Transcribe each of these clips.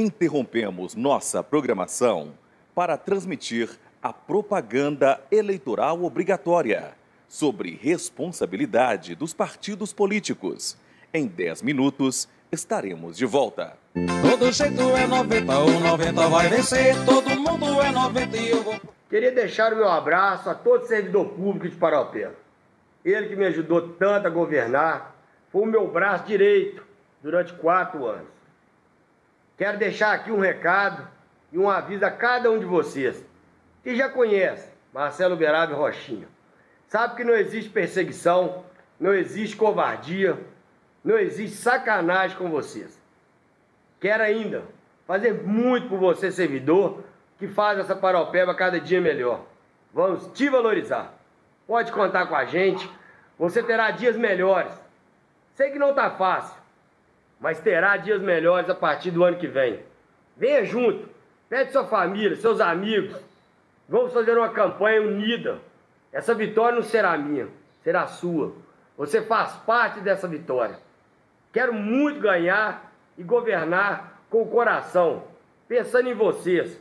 Interrompemos nossa programação para transmitir a propaganda eleitoral obrigatória sobre responsabilidade dos partidos políticos. Em 10 minutos estaremos de volta. Todo jeito é 90, o 90 vai vencer, todo mundo é 90 e eu vou. Queria deixar o meu abraço a todo servidor público de Paropé. Ele que me ajudou tanto a governar, foi o meu braço direito durante quatro anos. Quero deixar aqui um recado e um aviso a cada um de vocês que já conhece Marcelo Beraba Rochinha. Sabe que não existe perseguição, não existe covardia, não existe sacanagem com vocês. Quero ainda fazer muito por você, servidor, que faz essa paropeba cada dia melhor. Vamos te valorizar. Pode contar com a gente. Você terá dias melhores. Sei que não está fácil, mas terá dias melhores a partir do ano que vem. Venha junto, pede sua família, seus amigos. Vamos fazer uma campanha unida. Essa vitória não será minha, será sua. Você faz parte dessa vitória. Quero muito ganhar e governar com o coração, pensando em vocês.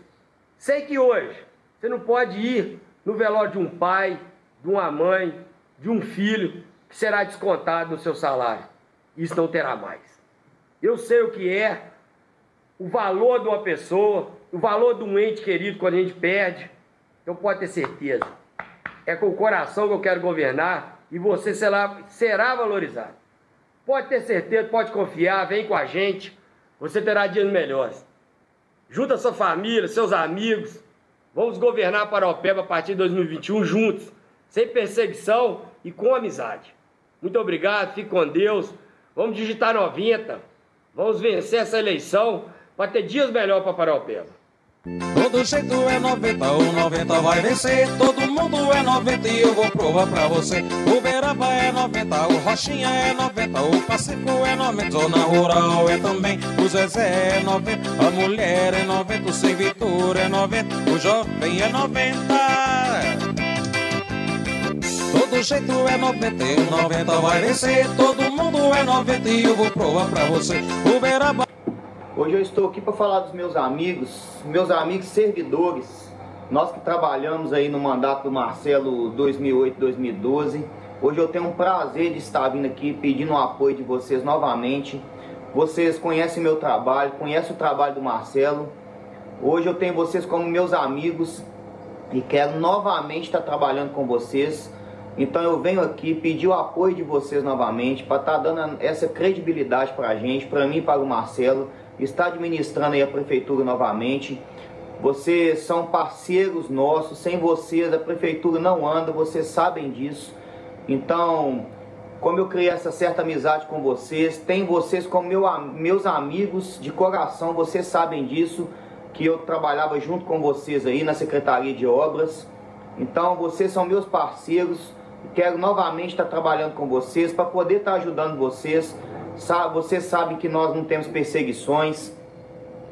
Sei que hoje você não pode ir no velório de um pai, de uma mãe, de um filho que será descontado no seu salário. Isso não terá mais. Eu sei o que é o valor de uma pessoa, o valor de um ente querido quando a gente perde. Então pode ter certeza. É com o coração que eu quero governar e você será, será valorizado. Pode ter certeza, pode confiar, vem com a gente. Você terá dias melhores. Junta sua família, seus amigos. Vamos governar OPEB a partir de 2021 juntos, sem perseguição e com amizade. Muito obrigado, fique com Deus. Vamos digitar 90. Vamos vencer essa eleição para ter dias melhores para Paraupeba. Todo jeito é 90, o 90 vai vencer. Todo mundo é 90 e eu vou provar pra você. O Beraba é 90, o Rochinha é 90, o Pacífico é 90, Zona Rural é também. O Zezé é 90, a mulher é 90, o servitor é 90, o jovem é 90. Todo jeito é 90 e o 90 vai vencer. Todo mundo é 90 e eu vou provar pra você. O Beraba. Hoje eu estou aqui para falar dos meus amigos, meus amigos servidores. Nós que trabalhamos aí no mandato do Marcelo 2008-2012. Hoje eu tenho um prazer de estar vindo aqui pedindo o apoio de vocês novamente. Vocês conhecem meu trabalho, conhecem o trabalho do Marcelo. Hoje eu tenho vocês como meus amigos e quero novamente estar trabalhando com vocês. Então eu venho aqui pedir o apoio de vocês novamente para estar dando essa credibilidade para a gente, para mim e para o Marcelo, está administrando aí a prefeitura novamente. Vocês são parceiros nossos, sem vocês a prefeitura não anda, vocês sabem disso. Então, como eu criei essa certa amizade com vocês, tem vocês como meu, meus amigos de coração, vocês sabem disso, que eu trabalhava junto com vocês aí na Secretaria de Obras. Então, vocês são meus parceiros, quero novamente estar trabalhando com vocês para poder estar ajudando vocês vocês sabem que nós não temos perseguições,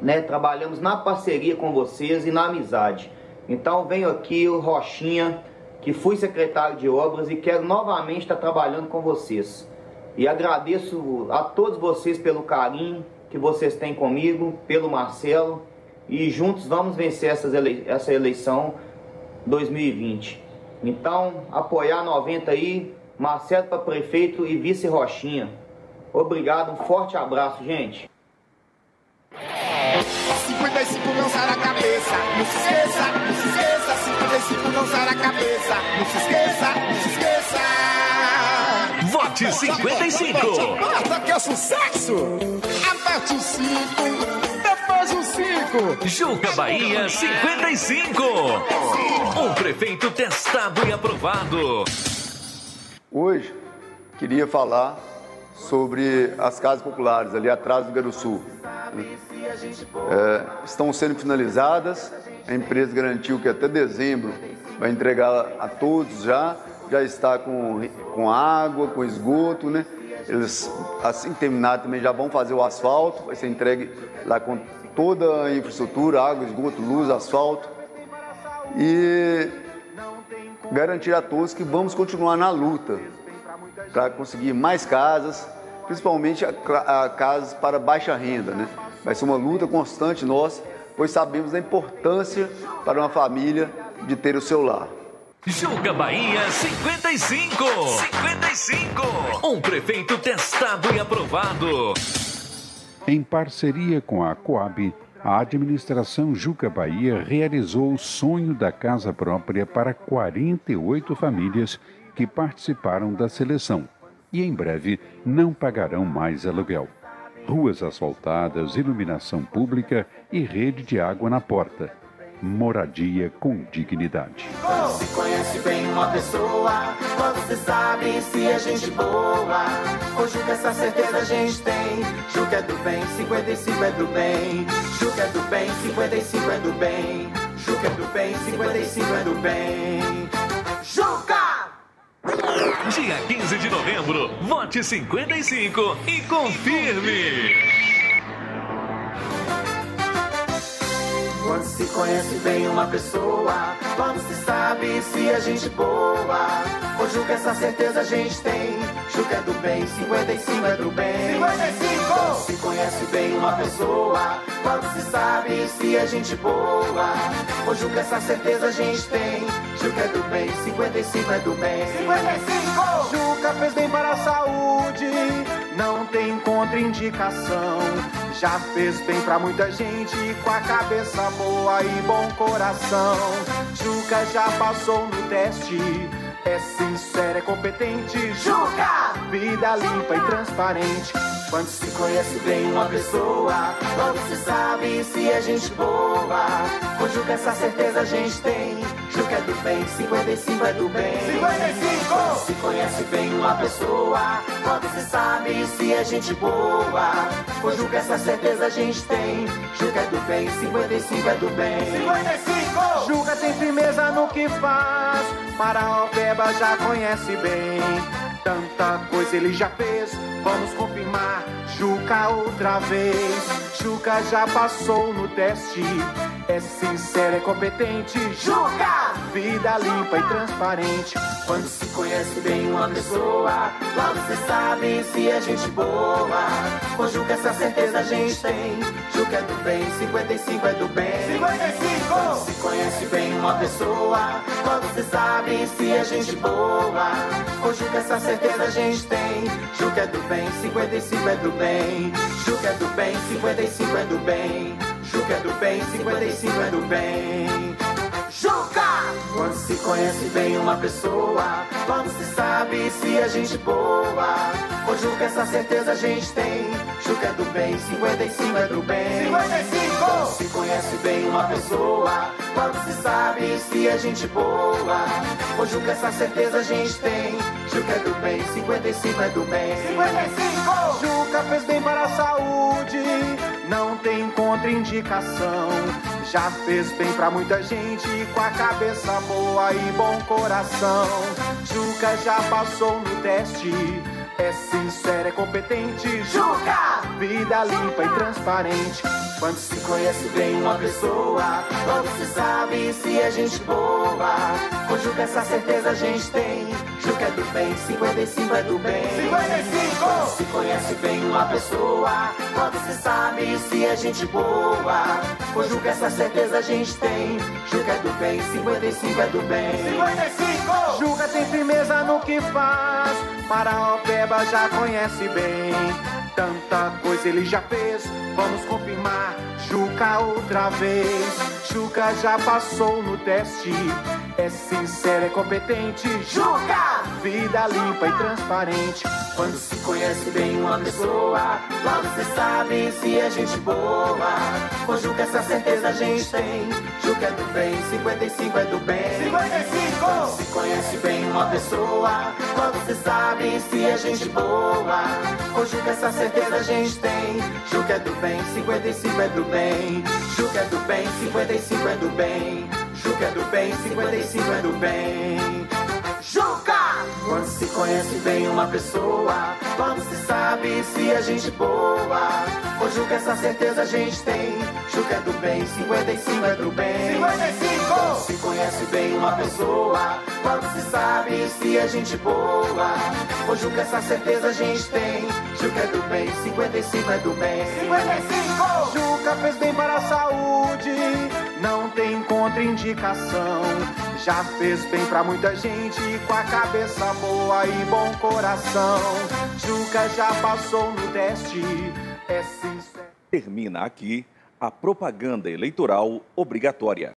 né? Trabalhamos na parceria com vocês e na amizade. Então venho aqui o Rochinha, que fui secretário de obras e quero novamente estar trabalhando com vocês. E agradeço a todos vocês pelo carinho que vocês têm comigo, pelo Marcelo, e juntos vamos vencer essa eleição 2020. Então, apoiar 90 aí, Marcelo para prefeito e vice Rochinha. Obrigado, um forte abraço, gente. 55 não sai a cabeça, não se esqueça, não se esqueça. 55 não sai a cabeça, não se esqueça, não se esqueça. Vote 55! Importa que é sucesso! Aperte 5, 55. Juca Bahia 55. Um prefeito testado e aprovado. Hoje queria falar sobre as casas populares ali atrás do Garo Sul. Né? É, estão sendo finalizadas. A empresa garantiu que até dezembro vai entregar a todos já. Já está com, com água, com esgoto, né? Eles, assim terminado terminar, também já vão fazer o asfalto, vai ser entregue lá com toda a infraestrutura, água, esgoto, luz, asfalto. E garantir a todos que vamos continuar na luta para conseguir mais casas, principalmente a, a casas para baixa renda, né? Vai ser uma luta constante nossa, pois sabemos da importância para uma família de ter o seu lar. Juca Bahia 55. 55. Um prefeito testado e aprovado. Em parceria com a Coab, a administração Juca Bahia realizou o sonho da casa própria para 48 famílias que participaram da seleção e em breve não pagarão mais aluguel. Ruas asfaltadas, iluminação pública e rede de água na porta moradia com dignidade. Se conhece bem uma pessoa, quando se sabe se é gente boa. O Juca, essa certeza a gente tem. Juca é do bem, 55 é do bem. Juca é do bem, 55 é do bem. Juca é do bem, 55 é do bem. Juca! Dia 15 de novembro, vote 55 e confirme. Quando se conhece bem uma pessoa, quando se sabe se é gente boa. O Juca, essa certeza a gente tem. Juca é do bem, 55 é do bem. 55! Quando se conhece bem uma pessoa, quando se sabe se é gente boa. O Juca, essa certeza a gente tem. Juca é do bem, 55 é do bem. 55! Juca fez bem para a saúde, não tem contraindicação. Já fez bem pra muita gente com a cabeça boa e bom coração. Juca já passou no teste. É sincero, é competente. Juca! Vida limpa e transparente. Quando se conhece bem uma pessoa, logo se sabe se é gente boa. Com Juca essa certeza a gente tem. Juca é do bem, 55 é do bem. 55! Quando se conhece bem uma pessoa, logo se sabe se é gente boa. Com Juca essa certeza a gente tem. Juca é do bem, 55 é do bem. 55! Juca tem firmeza no que faz. Paraopeba já conhece bem. Tanta coisa ele já fez, vamos confirmar. Juca outra vez. Juca já passou no teste. É sincero, é competente. Juca! Vida limpa e transparente. Quando se conhece bem uma pessoa, logo se sabe se é gente boa. Com Juca essa certeza a gente tem. Juca é do bem, 55 é do bem. 55! Quando se conhece bem uma pessoa, logo se sabe se é gente boa. Com Juca essa certeza a gente tem. Juca é do bem, 55 é do bem. Juca é do bem, 55 é do bem. Juca é do bem, 55 é do bem. Juca! Quando se conhece bem uma pessoa, quando se sabe se é gente boa. Com Juca essa certeza a gente tem. Juca é do bem, 55 é do bem. 55! Quando se conhece bem uma pessoa, quando se sabe se é gente boa. Com Juca essa certeza a gente tem. Juca é do bem, 55 é do bem. 55! Juca fez bem para a saúde, não tem contraindicação. Já fez bem pra muita gente com a cabeça boa e bom coração. Juca já passou no teste. É sincero, é competente. Juca! Vida limpa e transparente. Quando se conhece bem uma pessoa, logo se sabe se é gente boa. Com Juca essa certeza a gente tem. Juca é do bem, 55 é do bem. 55! Quando se conhece bem uma pessoa, logo se sabe se é gente boa. Com Juca essa certeza a gente tem. Juca é do bem, 55 é do bem. 55! Juca tem firmeza no que faz. Paraopeba já conhece bem. Tanta coisa ele já fez, vamos confirmar. Juca outra vez. Juca já passou no teste. É sincero, é competente. Juca! Vida limpa e transparente. Quando se conhece bem uma pessoa, logo se sabe se é gente boa. Com Juca essa certeza a gente tem. Juca é do bem, 55 é do bem. 55! Conhece bem uma pessoa, logo se sabe se é gente boa. Com Juca essa certeza a gente tem. Juca é do bem, 55 é do bem. Juca é do bem, 55 é do bem. Juca é do bem, 55 é do bem. Juca! Quando se conhece bem uma pessoa, quando se sabe se é gente boa. Com Juca essa certeza a gente tem. Juca é do bem, 55 é do bem. 55! Quando se conhece bem uma pessoa, quando se sabe se é gente boa. Com Juca essa certeza a gente tem. Juca Juca é do bem, 55 é do bem. 55! Juca fez bem para a saúde, não tem contraindicação. Já fez bem para muita gente com a cabeça boa e bom coração. Juca já passou no teste, é sincero. Termina aqui a propaganda eleitoral obrigatória.